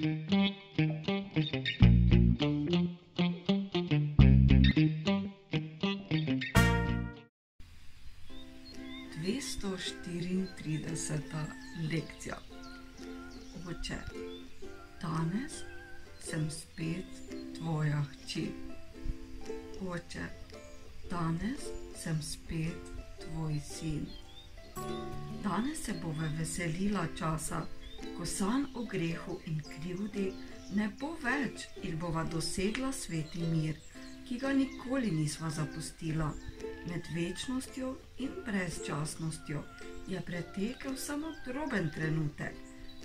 Dvesto štiriintrideseta lekcija. Oče, danes sem spet tvoja hči. Oče, danes sem spet tvoj sin. Danes se bova veselila časa, ko sanj o grehu in krivdi ne bo več in bova dosegla sveti mir, ki ga nikoli nisva zapustila. Med večnostjo in brezčasnostjo je pretekel samo droben trenutek.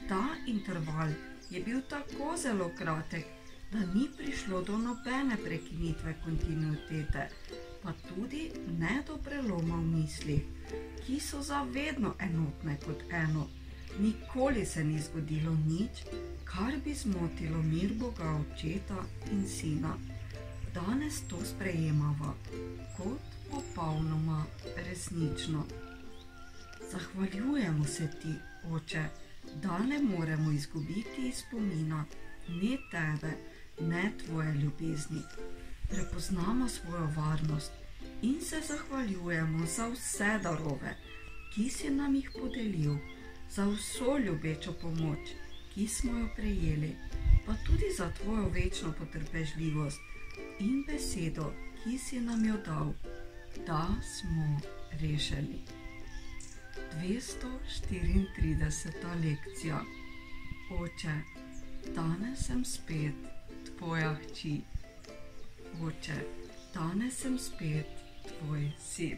Ta interval je bil tako zelo kratek, da ni prišlo do nobene prekinitve kontinuitete, pa tudi ne do preloma v mislih, ki so zavedno enotne kot eno. Nikoli se ni zgodilo nič, kar bi zmotilo mir Boga Očeta in Sina. Danes to sprejemava kot popolnoma resnično. Zahvaljujemo se ti, Oče, da ne moremo izgubiti spomina ne tebe, ne tvoje ljubezni. Prepoznamo svojo varnost in se zahvaljujemo za vse darove, ki si nam jih podelil, za vso ljubečo pomoč, ki smo jo prejeli, pa tudi za tvojo večno potrpežljivost in besedo, ki si nam jo dal, da smo rešeni. 234. lekcija. Oče, danes sem spet tvoja hči. Oče, danes sem spet tvoj sin.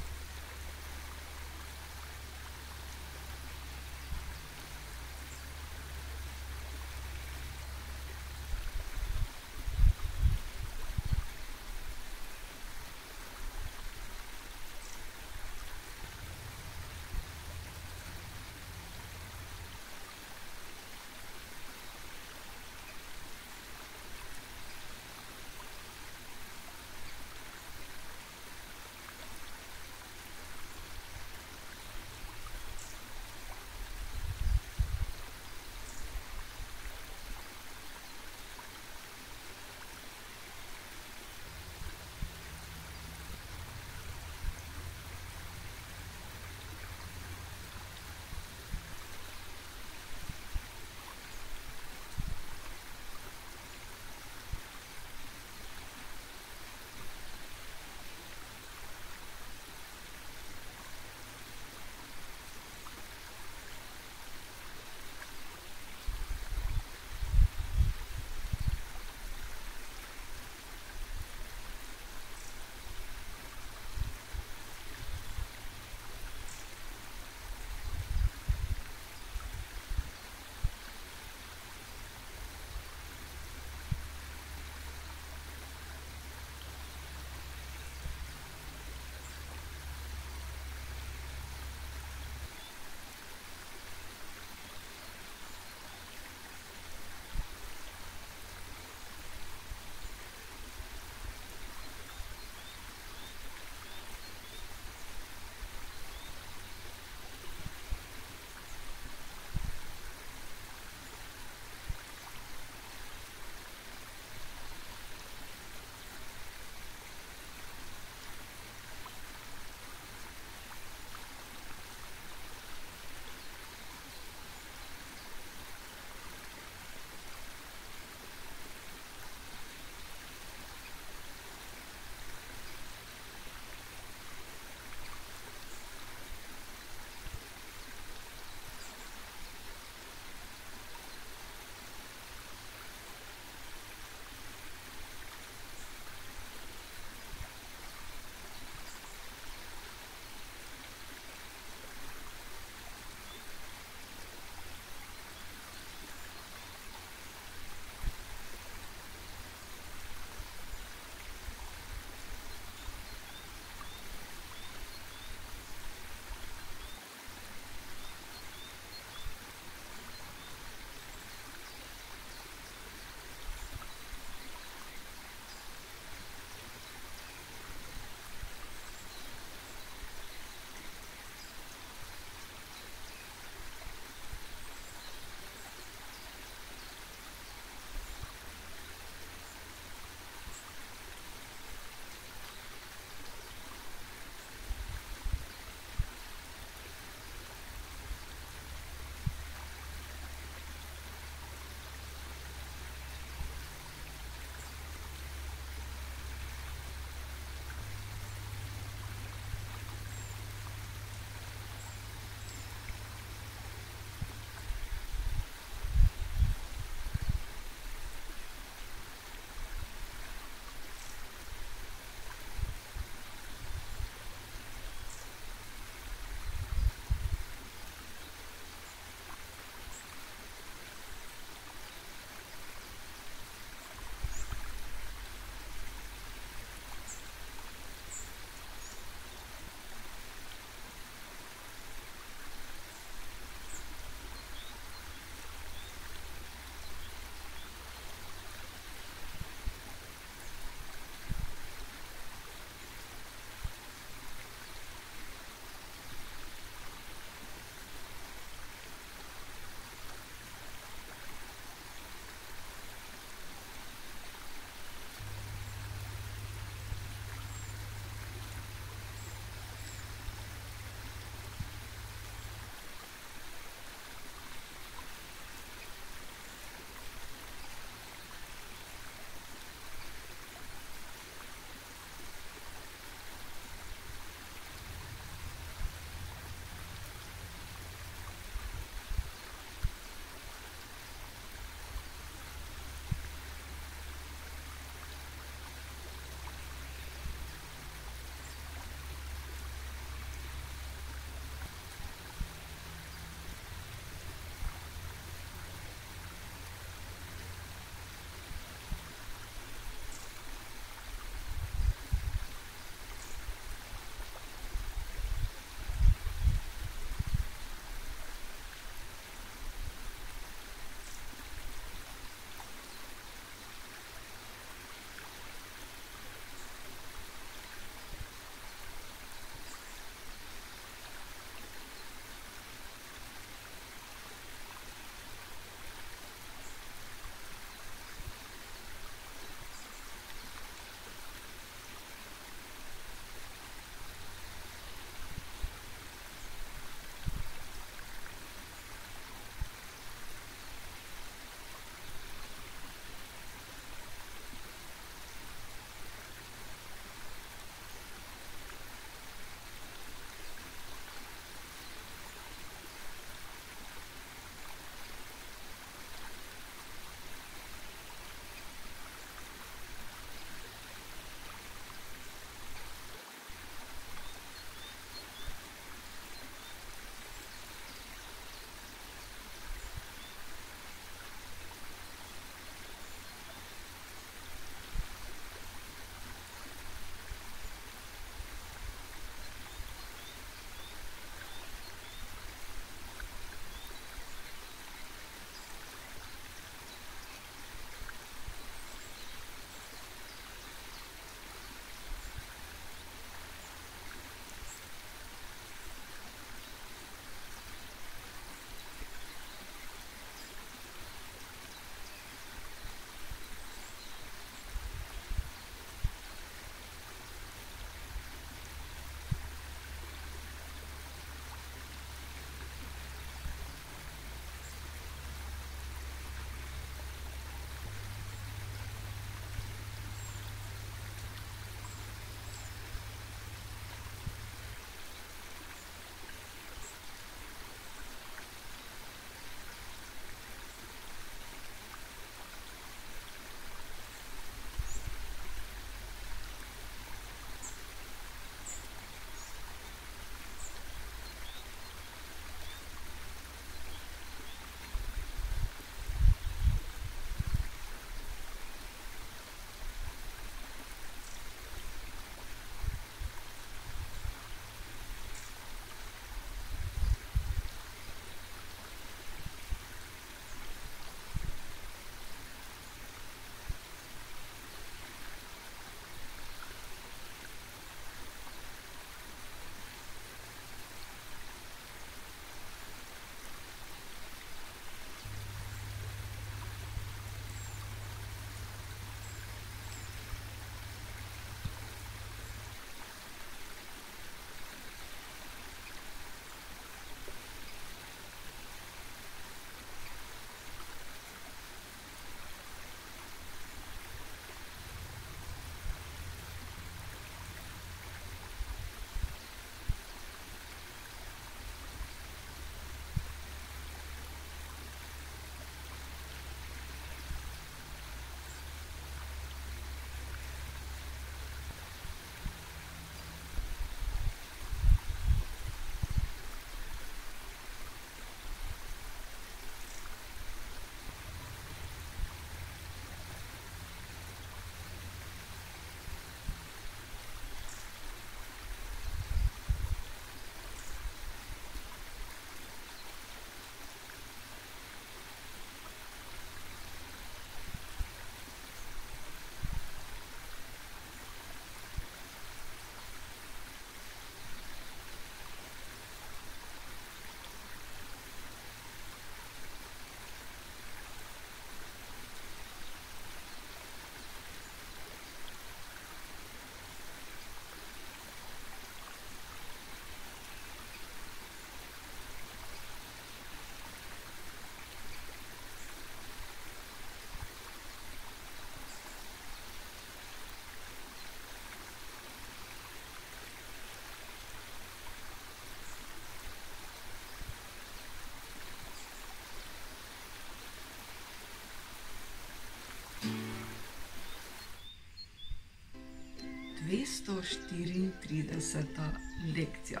234. lekcija.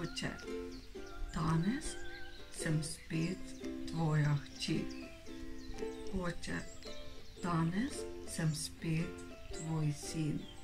Oče, danes sem spet tvoja hči. Oče, danes sem spet tvoj sin.